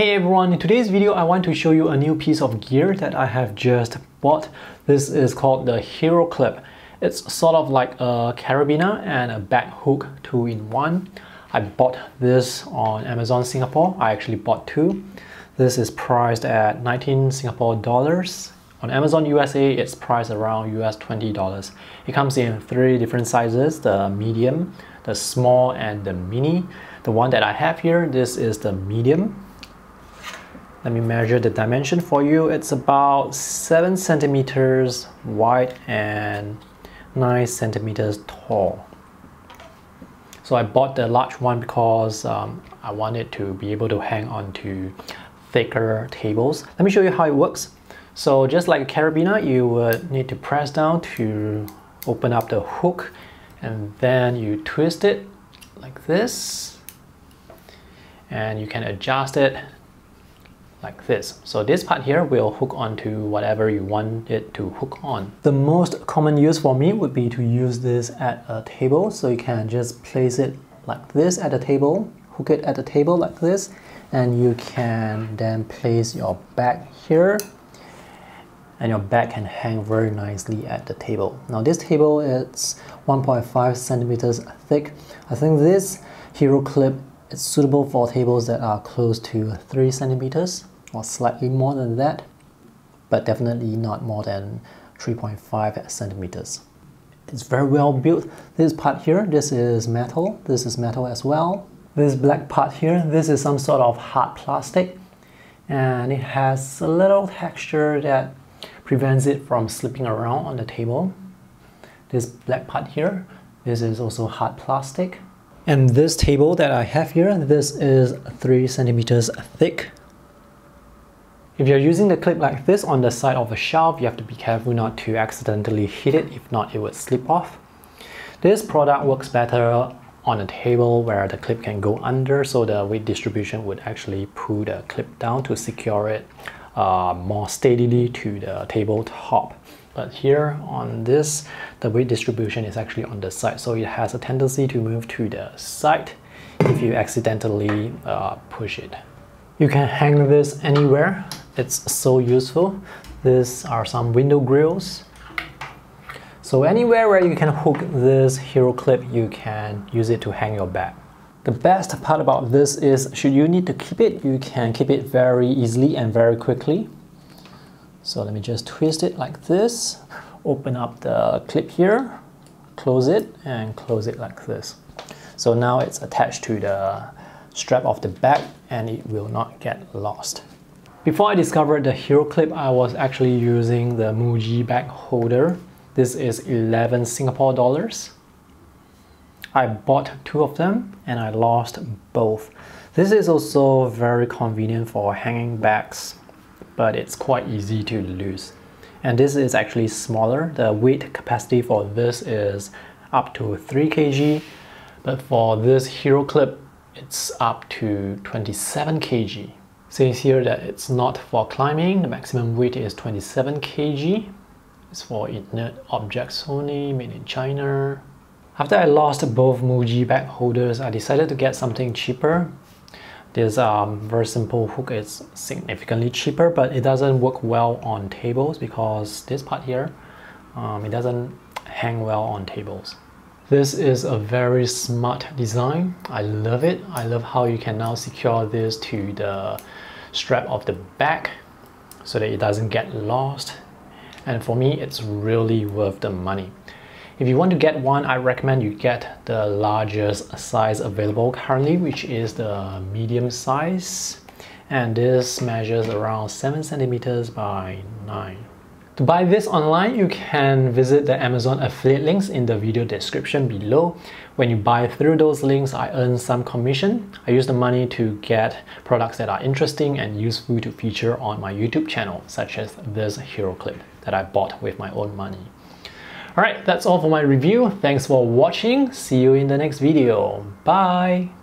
Hey everyone, in today's video I want to show you a new piece of gear that I have just bought. This is called the Heroclip. It's sort of like a carabiner and a back hook two in one. I bought this on Amazon Singapore. I actually bought two. This is priced at 19 Singapore dollars. On Amazon USA, it's priced around US $20. It comes in three different sizes, the medium, the small, and the mini. The one that I have here, this is the medium. Let me measure the dimension for you. It's about 7 centimeters wide and 9 centimeters tall. So I bought the large one because um, I wanted to be able to hang onto thicker tables. Let me show you how it works. So just like a carabiner, you would need to press down to open up the hook and then you twist it like this and you can adjust it like this. So this part here will hook onto whatever you want it to hook on. The most common use for me would be to use this at a table. So you can just place it like this at a table, hook it at a table like this, and you can then place your bag here and your bag can hang very nicely at the table. Now this table is 1.5 centimeters thick. I think this Heroclip is suitable for tables that are close to 3 centimeters or slightly more than that, but definitely not more than 3.5 centimeters. It's very well built. This part here, this is metal. This is metal as well. This black part here, this is some sort of hard plastic and it has a little texture that prevents it from slipping around on the table. This black part here, this is also hard plastic. And this table that I have here, this is 3 centimeters thick. If you're using the clip like this on the side of a shelf, you have to be careful not to accidentally hit it, if not it would slip off. This product works better on a table where the clip can go under so the weight distribution would actually pull the clip down to secure it uh, more steadily to the table top. But here on this, the weight distribution is actually on the side, so it has a tendency to move to the side if you accidentally uh, push it. You can hang this anywhere it's so useful. These are some window grills. So anywhere where you can hook this Heroclip, you can use it to hang your bag. The best part about this is should you need to keep it, you can keep it very easily and very quickly. So let me just twist it like this, open up the clip here, close it and close it like this. So now it's attached to the strap of the bag and it will not get lost. Before I discovered the Heroclip, I was actually using the Muji bag holder. This is 11 Singapore dollars. I bought two of them and I lost both. This is also very convenient for hanging bags, but it's quite easy to lose. And this is actually smaller. The weight capacity for this is up to 3 kg, but for this Heroclip, it's up to 27 kg says here that it's not for climbing. The maximum weight is 27 kg. It's for inert objects only, made in China. After I lost both Muji bag holders, I decided to get something cheaper. This um, very simple hook is significantly cheaper, but it doesn't work well on tables because this part here, um, it doesn't hang well on tables. This is a very smart design. I love it. I love how you can now secure this to the strap of the back so that it doesn't get lost. And for me, it's really worth the money. If you want to get one, I recommend you get the largest size available currently, which is the medium size. And this measures around 7 centimeters by 9 to buy this online, you can visit the Amazon affiliate links in the video description below. When you buy through those links, I earn some commission. I use the money to get products that are interesting and useful to feature on my YouTube channel, such as this Heroclip that I bought with my own money. Alright, that's all for my review. Thanks for watching. See you in the next video. Bye!